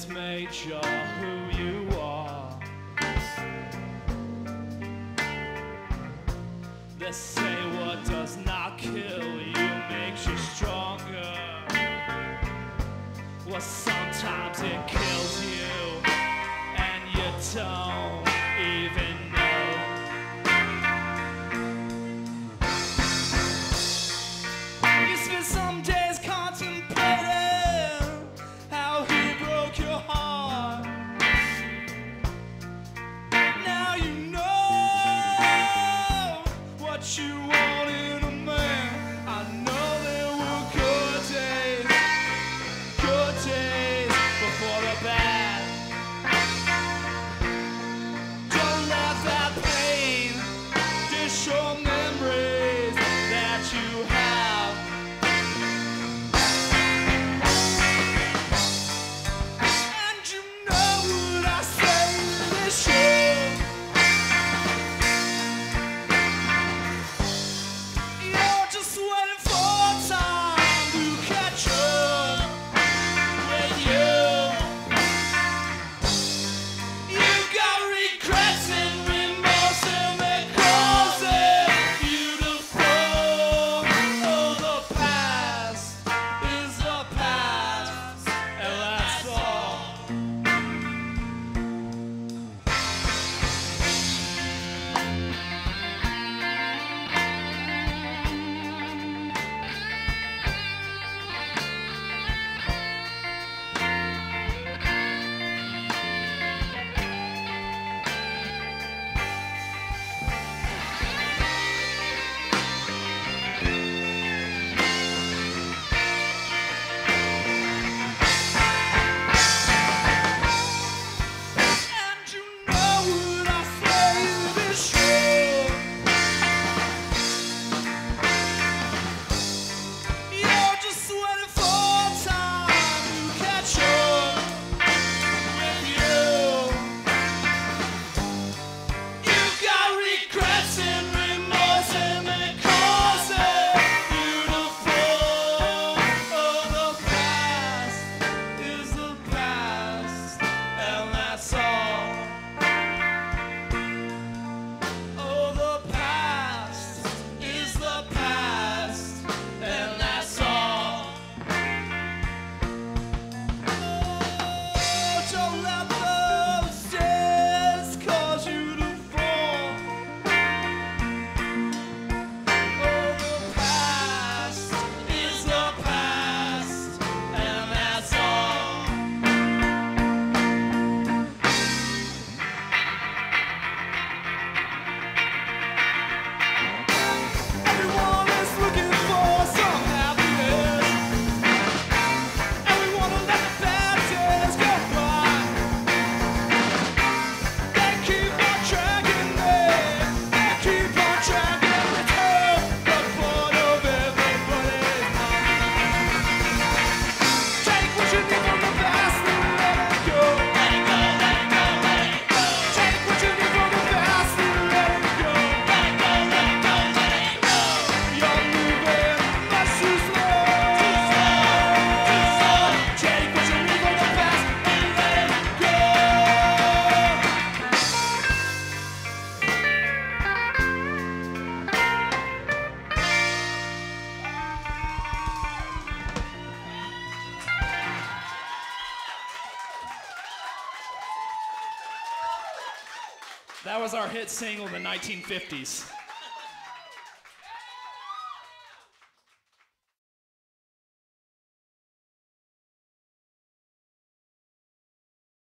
always made sure who you are. They say what does not kill you makes you stronger. Well, sometimes it kills you and you don't. your heart. That was our hit single in the 1950s.